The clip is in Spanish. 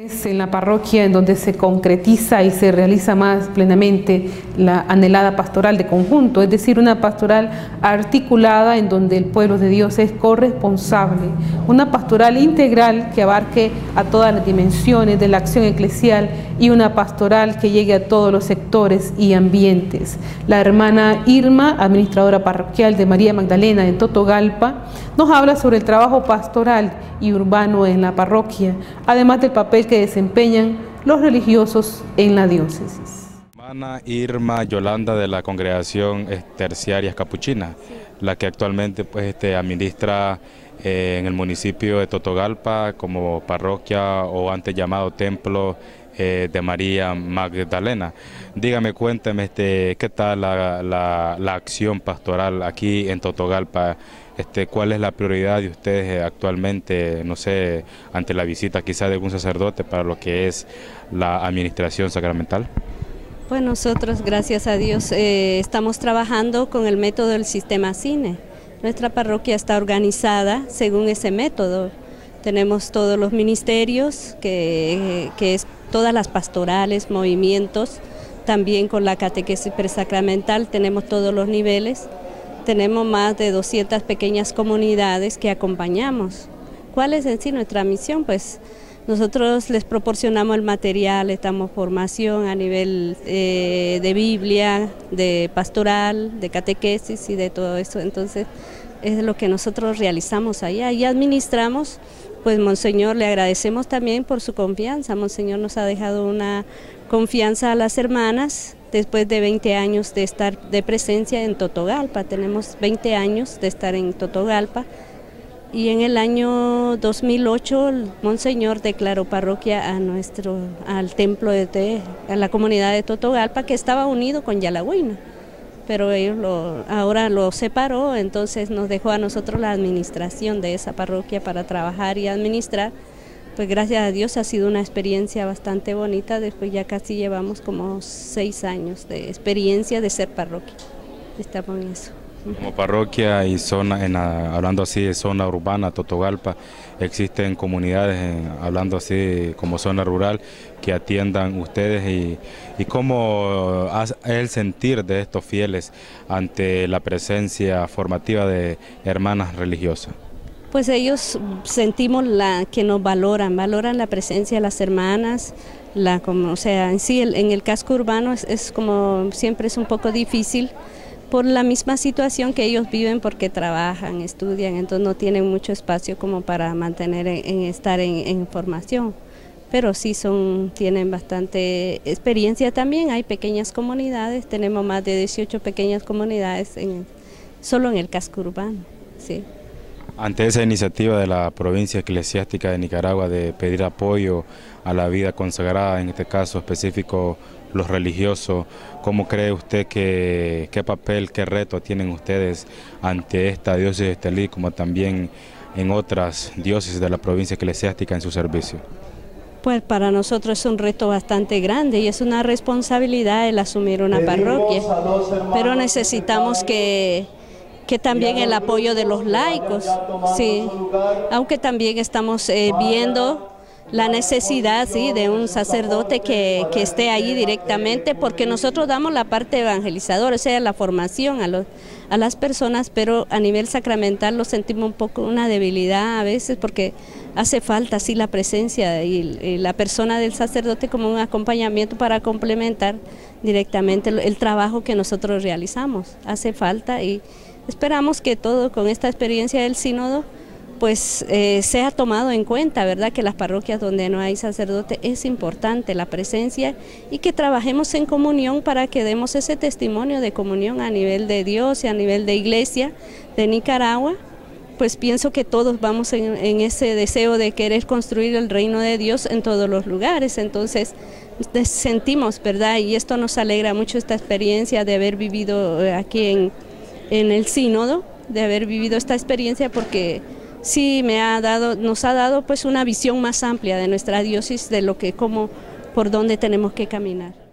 Es en la parroquia en donde se concretiza y se realiza más plenamente la anhelada pastoral de conjunto, es decir, una pastoral articulada en donde el pueblo de Dios es corresponsable, una pastoral integral que abarque a todas las dimensiones de la acción eclesial y una pastoral que llegue a todos los sectores y ambientes. La hermana Irma, administradora parroquial de María Magdalena en Totogalpa, nos habla sobre el trabajo pastoral y urbano en la parroquia, además del papel que desempeñan los religiosos en la diócesis. Hermana Irma Yolanda de la Congregación Terciaria Capuchina, la que actualmente pues, este, administra eh, en el municipio de Totogalpa como parroquia o antes llamado templo eh, de María Magdalena. Dígame, cuénteme este, qué tal la, la acción pastoral aquí en Totogalpa este, ¿Cuál es la prioridad de ustedes eh, actualmente, no sé, ante la visita quizá de algún sacerdote para lo que es la administración sacramental? Pues nosotros, gracias a Dios, estamos trabajando con el método del sistema CINE. Nuestra parroquia está organizada según ese método. Tenemos todos los ministerios, que, es todas las pastorales, movimientos, también con la catequesis presacramental tenemos todos los niveles tenemos más de 200 pequeñas comunidades que acompañamos. ¿Cuál es en sí nuestra misión? Pues nosotros les proporcionamos el material, les damos formación a nivel eh, de Biblia, de pastoral, de catequesis y de todo eso. Entonces es lo que nosotros realizamos allá y administramos. Pues Monseñor, le agradecemos también por su confianza. Monseñor nos ha dejado una confianza a las hermanas después de 20 años de estar de presencia en Totogalpa. Tenemos 20 años de estar en Totogalpa y en el año 2008 el Monseñor declaró parroquia a nuestro al templo de, a la comunidad de Totogalpa que estaba unido con Yalagüina. Pero ellos lo, ahora lo separó, entonces nos dejó a nosotros la administración de esa parroquia para trabajar y administrar pues gracias a Dios ha sido una experiencia bastante bonita, después ya casi llevamos como seis años de experiencia de ser parroquia, estamos en eso. Como parroquia y zona, hablando así de zona urbana, Totogalpa, existen comunidades, hablando así como zona rural, que atiendan ustedes y, y cómo es el sentir de estos fieles ante la presencia formativa de hermanas religiosas. Pues ellos sentimos la, que nos valoran, valoran la presencia de las hermanas, o sea, en sí en el casco urbano es, como siempre es un poco difícil por la misma situación que ellos viven porque trabajan, estudian, entonces no tienen mucho espacio como para mantener en, estar en, formación. Pero sí son, tienen bastante experiencia también, hay pequeñas comunidades, tenemos más de 18 pequeñas comunidades en, solo en el casco urbano. Sí. Ante esa iniciativa de la provincia eclesiástica de Nicaragua de pedir apoyo a la vida consagrada, en este caso específico los religiosos, ¿cómo cree usted que qué papel, qué reto tienen ustedes ante esta diócesis de Estelí como también en otras diócesis de la provincia eclesiástica en su servicio? Pues para nosotros es un reto bastante grande y es una responsabilidad el asumir una parroquia, pero necesitamos que que también el apoyo de los laicos, sí, aunque también estamos eh, viendo la necesidad sí, de un sacerdote que, esté ahí directamente, porque nosotros damos la parte evangelizadora, o sea, la formación a, los, a las personas, pero a nivel sacramental lo sentimos un poco una debilidad a veces, porque hace falta sí la presencia y, la persona del sacerdote como un acompañamiento para complementar directamente el trabajo que nosotros realizamos. Hace falta y Esperamos que todo con esta experiencia del sínodo pues eh, sea tomado en cuenta, ¿verdad? Que las parroquias donde no hay sacerdote es importante la presencia y que trabajemos en comunión para que demos ese testimonio de comunión a nivel de Dios y a nivel de iglesia de Nicaragua. Pues pienso que todos vamos en, ese deseo de querer construir el reino de Dios en todos los lugares, entonces sentimos, ¿verdad? Y esto nos alegra mucho esta experiencia de haber vivido eh, aquí en en el sínodo de haber vivido esta experiencia porque sí me ha dado, nos ha dado pues una visión más amplia de nuestra diócesis de lo que como por dónde tenemos que caminar.